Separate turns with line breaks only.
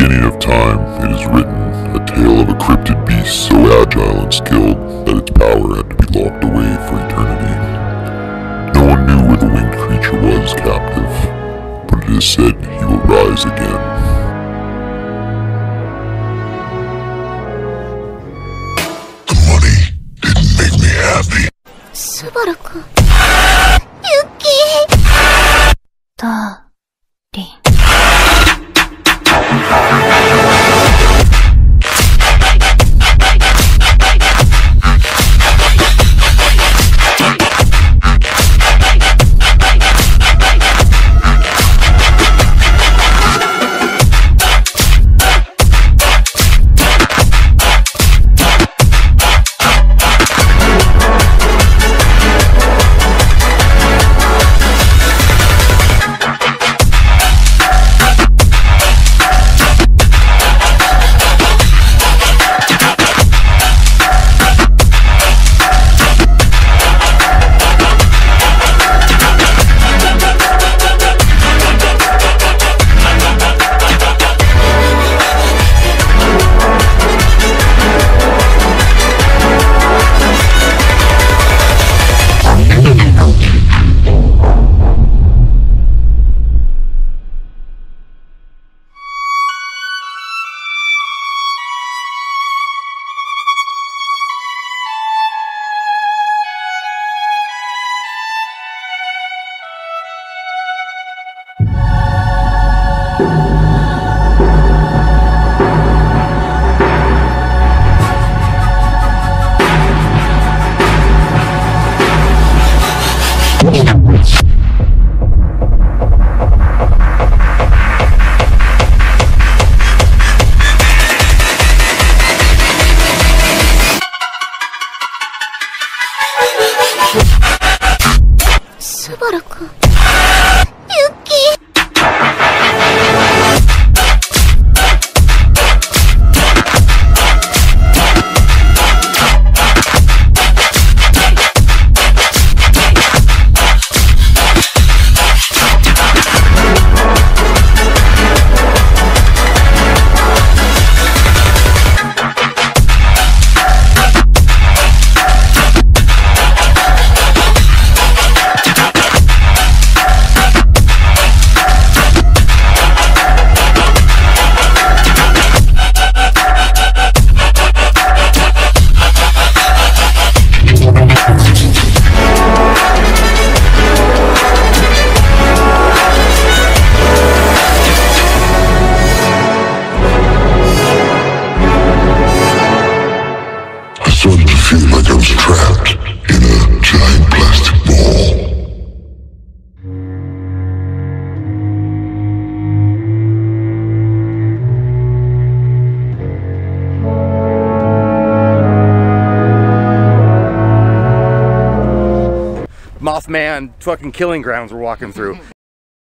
beginning of time, it is written, a tale of a cryptid beast so agile and skilled that its power had to be locked away for eternity. No one knew where the winged creature was captive, but it is said he will rise again. The money didn't make me happy.
ススバルく
Trapped in a giant plastic ball.
Mothman fucking killing grounds we're walking through.